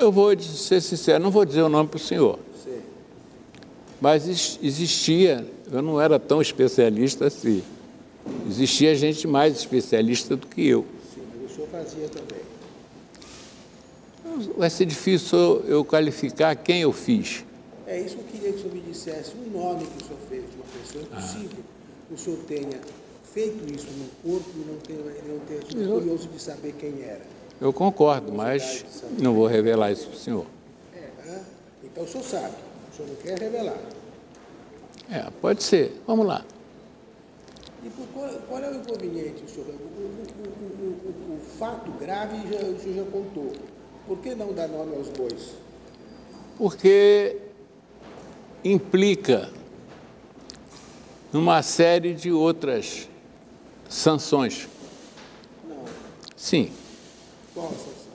Eu vou ser sincero, não vou dizer o nome para o senhor. Sim. Mas ex- existia, eu não era tão especialista assim. Existia gente mais especialista do que eu. Sim, mas o senhor fazia também. Vai ser difícil eu qualificar quem eu fiz. É isso que eu queria que o senhor me dissesse, um nome que o senhor fez de uma pessoa. É possível que o senhor tenha feito isso no corpo e não tenha, não tenha sido curioso de saber quem era. Eu concordo, mas não vou revelar isso para o senhor. Hã? Então o senhor sabe, o senhor não quer revelar. É, pode ser. Vamos lá. E qual, qual é o inconveniente, senhor? O- o- o- o fato grave já, o senhor já contou. Por que não dar nome aos bois? Porque implica numa série de outras sanções. Não. Sim. Qual a sanção?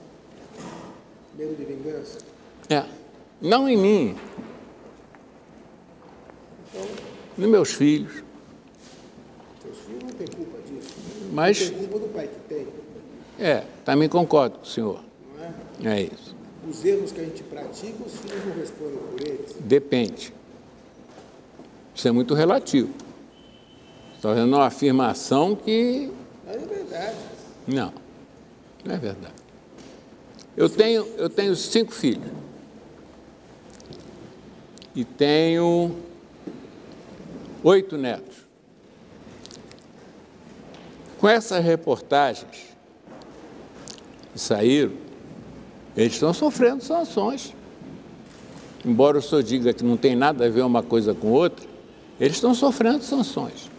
Medo de vingança? É. Não em mim, Então, nos meus filhos. seus filhos não têm culpa disso. Mas, Tem culpa do pai que tem, é, também concordo com o senhor. não é? É isso. Os erros que a gente pratica, os filhos não respondem por eles. Depende. Isso é muito relativo. Está fazendo uma afirmação que Mas é verdade. Não, não é verdade. Eu tenho, eu tenho cinco filhos. E tenho oito netos. Com essas reportagens que saíram, eles estão sofrendo sanções. Embora o senhor diga que não tem nada a ver uma coisa com outra, eles estão sofrendo sanções.